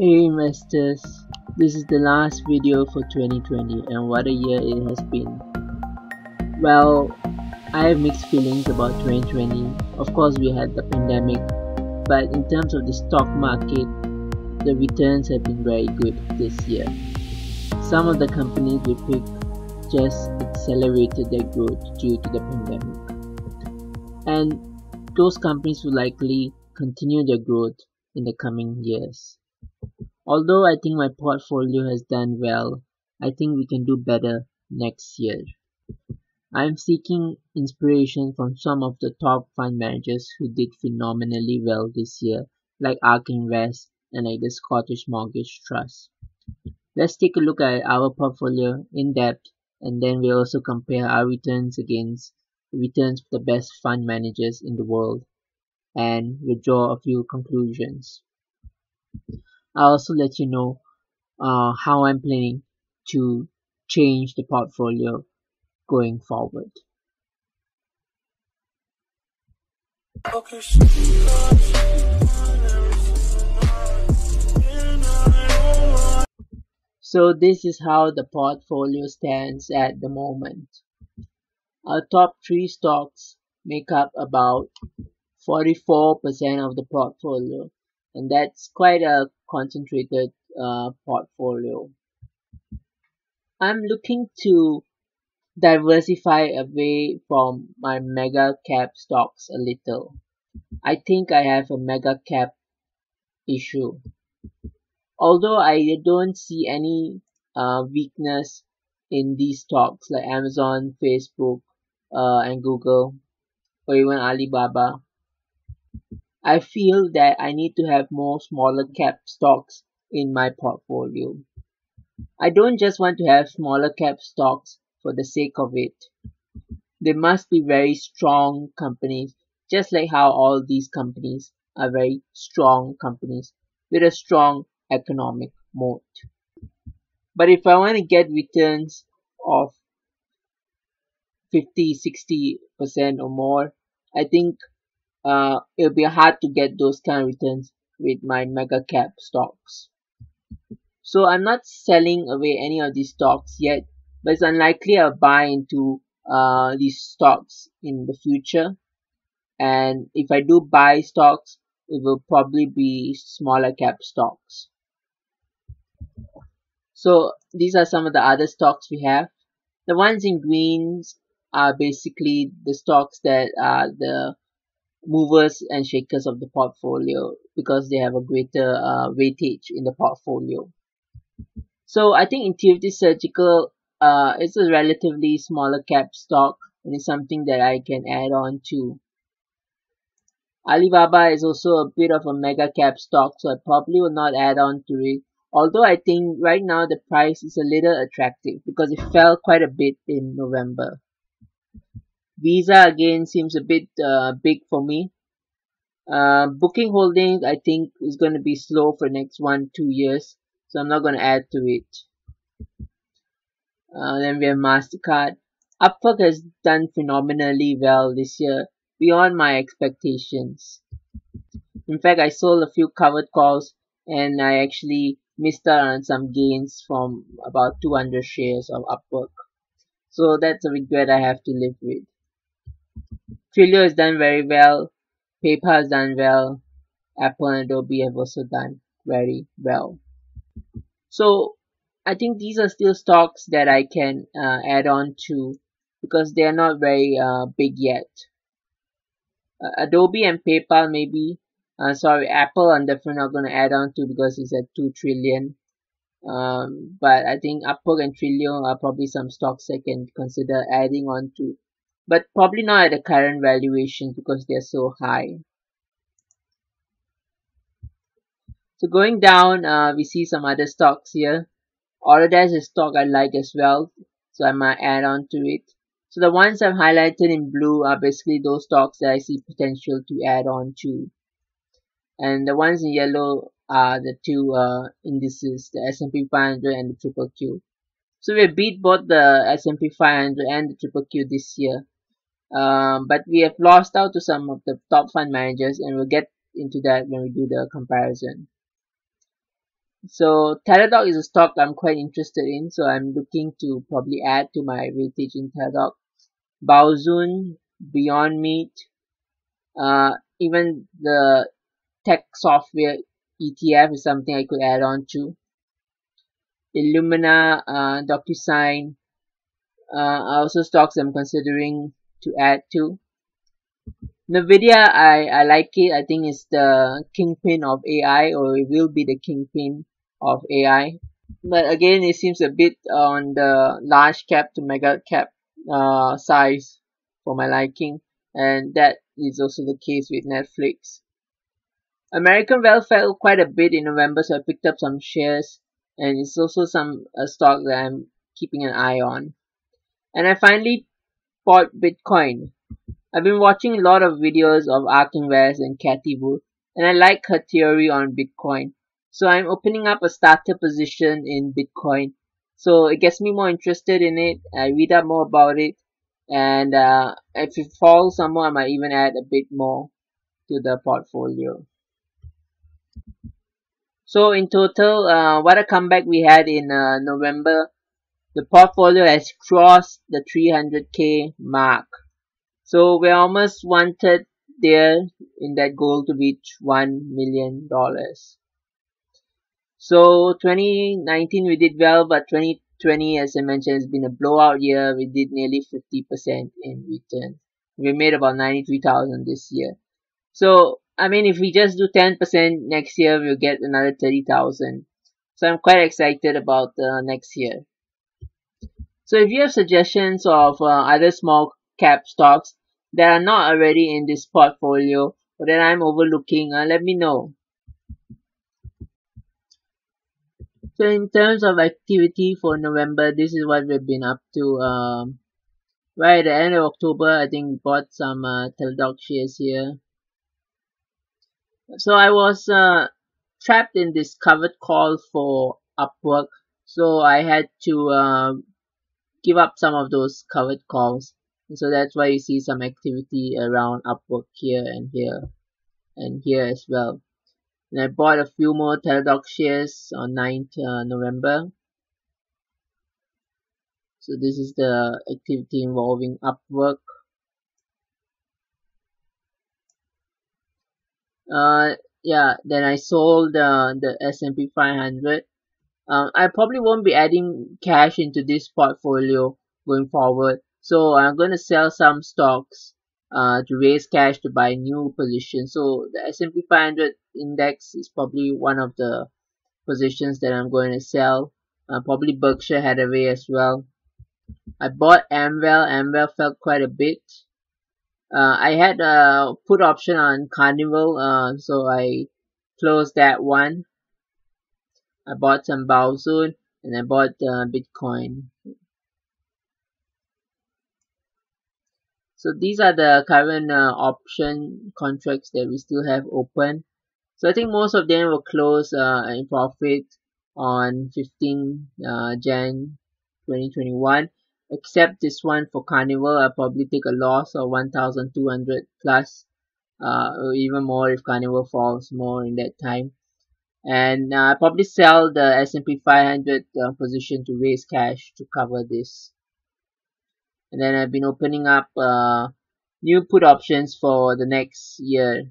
Hey investors, this is the last video for 2020 and what a year it has been. Well, I have mixed feelings about 2020. Of course, we had the pandemic, but in terms of the stock market, the returns have been very good this year. Some of the companies we picked just accelerated their growth due to the pandemic. And those companies will likely continue their growth in the coming years. Although I think my portfolio has done well, I think we can do better next year. I'm seeking inspiration from some of the top fund managers who did phenomenally well this year, like ARK Invest and like the Scottish Mortgage Trust. Let's take a look at our portfolio in depth and then we'll also compare our returns against returns of the best fund managers in the world and we'll draw a few conclusions. I'll also let you know uh, how I'm planning to change the portfolio going forward. So this is how the portfolio stands at the moment. Our top three stocks make up about 44% of the portfolio and that's quite a concentrated uh, portfolio. I'm looking to diversify away from my mega cap stocks a little. I think I have a mega cap issue. Although I don't see any uh, weakness in these stocks like Amazon, Facebook, uh, and Google, or even Alibaba, I feel that I need to have more smaller cap stocks in my portfolio. I don't just want to have smaller cap stocks for the sake of it. They must be very strong companies, just like how all these companies are very strong companies with a strong economic moat. But if I want to get returns of 50, 60% or more, I think uh, it'll be hard to get those kind of returns with my mega cap stocks. So I'm not selling away any of these stocks yet, but it's unlikely I'll buy into uh, these stocks in the future. And if I do buy stocks, it will probably be smaller cap stocks. So these are some of the other stocks we have. The ones in greens are basically the stocks that are the movers and shakers of the portfolio because they have a greater uh, weightage in the portfolio. So I think Intuitive Surgical uh, is a relatively smaller cap stock and it's something that I can add on to. Alibaba is also a bit of a mega cap stock so I probably will not add on to it although I think right now the price is a little attractive because it fell quite a bit in November. Visa again seems a bit uh, big for me. Uh, booking holdings I think is going to be slow for next one two years, so I'm not going to add to it. Uh, then we have Mastercard. Upwork has done phenomenally well this year, beyond my expectations. In fact, I sold a few covered calls and I actually missed out on some gains from about 200 shares of Upwork. So that's a regret I have to live with. Twilio has done very well. PayPal has done well. Apple and Adobe have also done very well. So I think these are still stocks that I can uh, add on to because they are not very uh, big yet. Uh, Adobe and PayPal maybe. Uh, sorry, Apple I'm definitely not going to add on to because it's at 2 trillion. Um, but I think Upwork and Twilio are probably some stocks I can consider adding on to but probably not at the current valuation because they're so high. So going down, uh, we see some other stocks here. Autodesk is stock I like as well, so I might add on to it. So the ones I've highlighted in blue are basically those stocks that I see potential to add on to. And the ones in yellow are the two uh, indices, the S&P 500 and the Triple Q. So we beat both the S&P 500 and the Triple Q this year. Um, but we have lost out to some of the top fund managers and we'll get into that when we do the comparison. so Teladoc is a stock I'm quite interested in so I'm looking to probably add to my weightage in Teladoc. Baozun Beyond Meat uh, even the tech software ETF is something I could add on to. Illumina uh, DocuSign uh, also stocks I'm considering to add to NVIDIA, I, I like it. I think it's the kingpin of AI or it will be the kingpin of AI. But again, it seems a bit on the large cap to mega cap uh, size for my liking. And that is also the case with Netflix. American Well fell quite a bit in November, so I picked up some shares. And it's also some a stock that I'm keeping an eye on. And I finally Bitcoin. I've been watching a lot of videos of Ark Invest and Cathie Wood, and I like her theory on Bitcoin. So I'm opening up a starter position in Bitcoin. So it gets me more interested in it. I read up more about it, and uh, if it falls some more, I might even add a bit more to the portfolio. So in total, uh, what a comeback we had in uh, November. The portfolio has crossed the 300k mark. So we almost wanted there in that goal to reach $1 million. So 2019 we did well, but 2020, as I mentioned, has been a blowout year. We did nearly 50% in return. We made about 93,000 this year. So, I mean, if we just do 10% next year, we'll get another 30,000. So I'm quite excited about uh, next year. So if you have suggestions of uh, other small cap stocks that are not already in this portfolio or that I'm overlooking, uh, let me know. So in terms of activity for November, this is what we've been up to. Um, right at the end of October, I think we bought some uh, Teladoc shares here. So I was uh, trapped in this covered call for Upwork. So I had to uh, give up some of those covered calls. So that's why you see some activity around Upwork here and here and here as well. And I bought a few more Teladoc shares on 9th uh, November. So this is the activity involving Upwork. Uh yeah then I sold uh, the S&P 500 um, I probably won't be adding cash into this portfolio going forward so I'm going to sell some stocks uh, to raise cash to buy new positions. So the S&P 500 index is probably one of the positions that I'm going to sell. Uh, probably Berkshire Hathaway as well. I bought Amwell. Amwell fell quite a bit. Uh, I had a put option on Carnival, uh, so I closed that one. I bought some Baozun and I bought uh, Bitcoin. So these are the current uh, option contracts that we still have open. So I think most of them will close uh, in profit on 15 uh, Jan 2021 except this one for Carnival I'll probably take a loss of 1200 plus uh, or even more if Carnival falls more in that time and uh, probably sell the S&P 500 uh, position to raise cash to cover this. And then I've been opening up uh, new put options for the next year.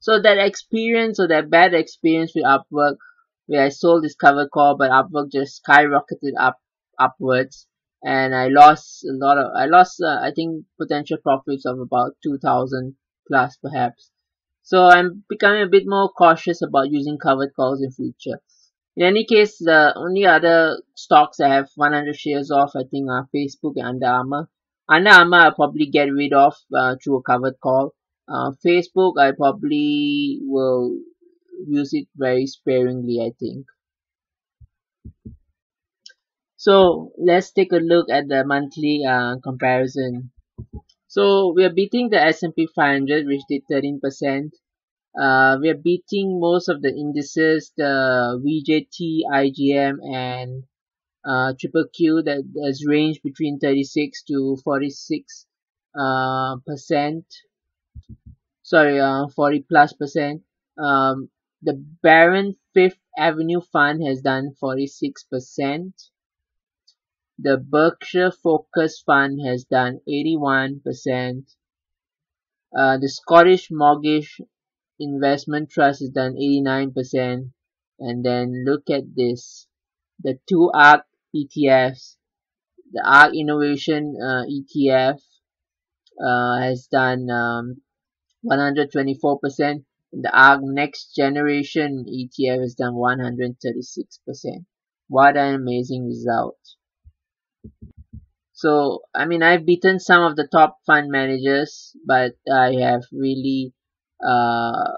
So that experience or that bad experience with Upwork where I sold this cover call but Upwork just skyrocketed up upwards. And I lost a lot of I lost uh, I think potential profits of about 2000 plus perhaps so I'm becoming a bit more cautious about using covered calls in future in any case, the only other stocks I have 100 shares of, I think, are Facebook and Under Armour. Under Armour, I'll probably get rid of uh, through a covered call. Uh, Facebook, I probably will use it very sparingly, I think. So let's take a look at the monthly uh, comparison. So we are beating the S&P 500, which did 13% uh, we are beating most of the indices, the VGT, IGM, and uh, Triple Q that has ranged between 36 to 46 uh, percent. Sorry, uh, 40 plus percent. Um, the Baron Fifth Avenue Fund has done 46%. The Berkshire Focus Fund has done 81%. Uh, the Scottish Mortgage Investment Trust has done 89%. And then look at this. The two ARK ETFs. The ARK Innovation uh, ETF uh, has done um, 124%. The ARK Next Generation ETF has done 136%. What an amazing result. So, I mean, I've beaten some of the top fund managers, but I have really uh,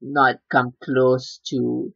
not come close to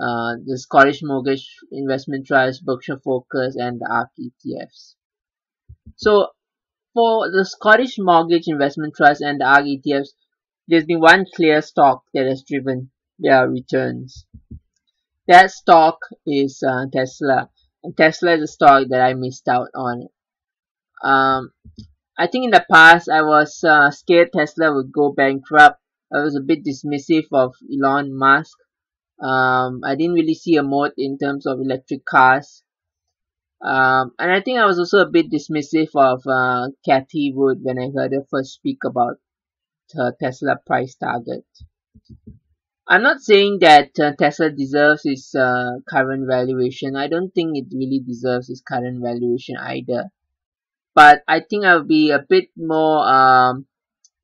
uh, the Scottish Mortgage Investment Trust, Berkshire Focus, and the ARK ETFs. So, for the Scottish Mortgage Investment Trust and the ARK ETFs, there's been one clear stock that has driven their returns. That stock is uh, Tesla. Tesla is a stock that I missed out on. Um, I think in the past I was uh, scared Tesla would go bankrupt. I was a bit dismissive of Elon Musk. Um, I didn't really see a moat in terms of electric cars. Um, and I think I was also a bit dismissive of uh, Cathie Wood when I heard her first speak about her Tesla price target. I'm not saying that uh, Tesla deserves its uh, current valuation. I don't think it really deserves its current valuation either. But I think I'll be a bit more um,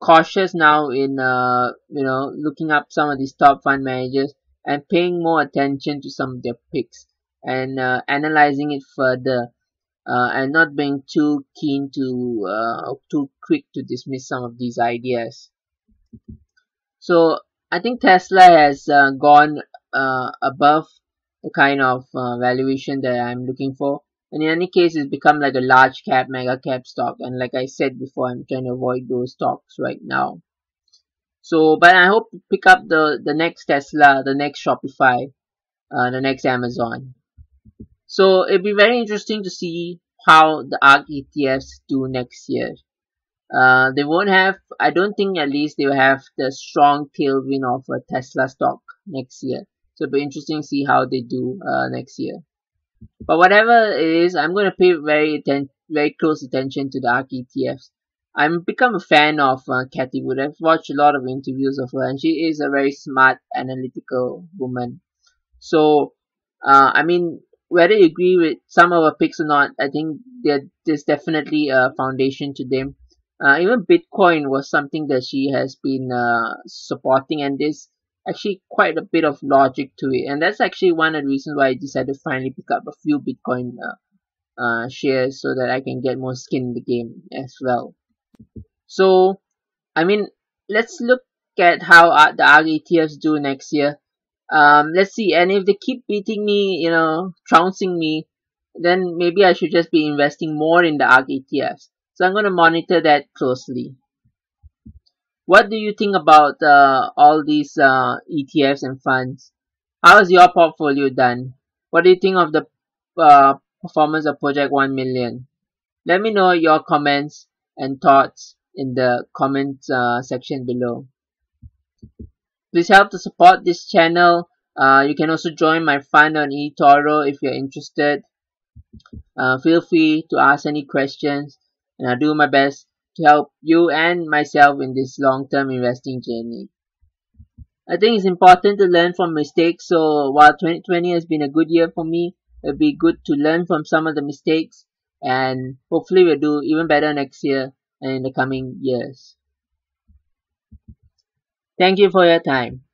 cautious now in uh, you know looking up some of these top fund managers and paying more attention to some of their picks and uh, analyzing it further uh, and not being too keen to uh, too quick to dismiss some of these ideas. So I think Tesla has uh, gone uh, above the kind of uh, valuation that I'm looking for. And in any case, it's become like a large cap, mega cap stock. And like I said before, I'm trying to avoid those stocks right now. So, but I hope to pick up the, the next Tesla, the next Shopify, uh, the next Amazon. So it'd be very interesting to see how the ARK ETFs do next year. Uh, they won't have, I don't think at least they will have the strong tailwind of a Tesla stock next year. So it'll be interesting to see how they do uh, next year. But whatever it is, I'm going to pay very atten- very close attention to the ARK ETFs. I'm become a fan of uh, Cathie Wood. I've watched a lot of interviews of her, and she is a very smart, analytical woman. So, uh, I mean, whether you agree with some of her picks or not, I think there's definitely a foundation to them. Uh, even Bitcoin was something that she has been uh, supporting, and there's actually quite a bit of logic to it. And that's actually one of the reasons why I decided to finally pick up a few Bitcoin uh, uh, shares so that I can get more skin in the game as well. So, I mean, let's look at how the ARK ETFs do next year. Um, let's see, and if they keep beating me, you know, trouncing me, then maybe I should just be investing more in the ARK ETFs. So I'm going to monitor that closely. What do you think about uh, all these uh, ETFs and funds? How is your portfolio done? What do you think of the uh, performance of Project 1 Million? Let me know your comments and thoughts in the comment uh, section below. Please help to support this channel. Uh, you can also join my fund on eToro if you're interested. Uh, feel free to ask any questions and I'll do my best to help you and myself in this long-term investing journey. I think it's important to learn from mistakes. So while 2020 has been a good year for me, it'll be good to learn from some of the mistakes and hopefully we'll do even better next year and in the coming years. Thank you for your time.